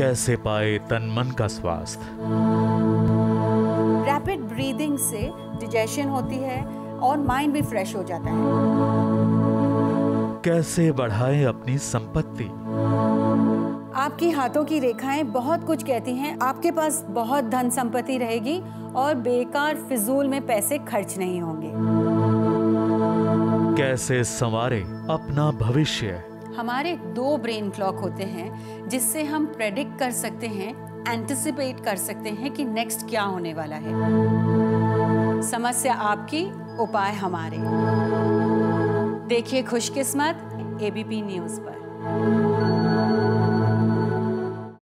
कैसे पाए तन मन का स्वास्थ्य? रैपिड ब्रीदिंग से डिजेशन होती है और माइंड भी फ्रेश हो जाता है। कैसे बढ़ाएँ अपनी संपत्ति? आपकी हाथों की रेखाएँ बहुत कुछ कहती हैं। आपके पास बहुत धन संपत्ति रहेगी और बेकार फिजूल में पैसे खर्च नहीं होंगे। कैसे संवारे अपना भविष्य? हमारे दो ब्रेन क्लॉक होते हैं, जिससे हम प्रेडिक्ट कर सकते हैं एंटिसिपेट कर सकते हैं कि नेक्स्ट क्या होने वाला है। समस्या आपकी, उपाय हमारे। देखिए खुशकिस्मत एबीपी न्यूज़ पर।